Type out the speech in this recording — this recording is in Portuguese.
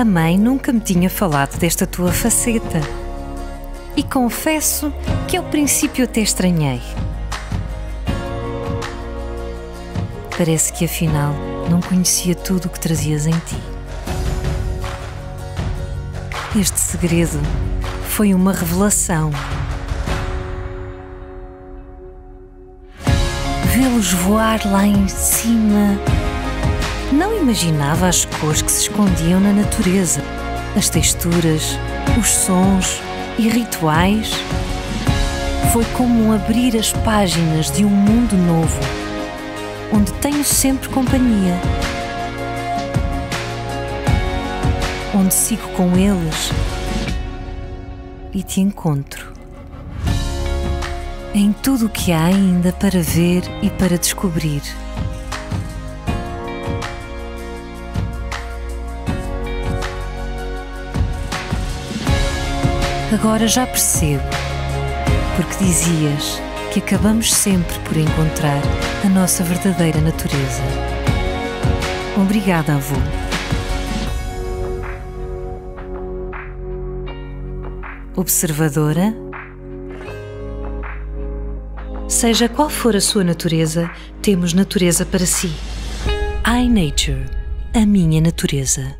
A mãe nunca me tinha falado desta tua faceta. E confesso que ao princípio até estranhei. Parece que afinal não conhecia tudo o que trazias em ti. Este segredo foi uma revelação. Vê-los voar lá em cima. Não imaginava as cores que se escondiam na natureza, as texturas, os sons e rituais. Foi como abrir as páginas de um mundo novo, onde tenho sempre companhia. Onde sigo com eles e te encontro. Em tudo o que há ainda para ver e para descobrir. Agora já percebo, porque dizias que acabamos sempre por encontrar a nossa verdadeira natureza. Obrigada, avô. Observadora, seja qual for a sua natureza, temos natureza para si. I Nature, a minha natureza.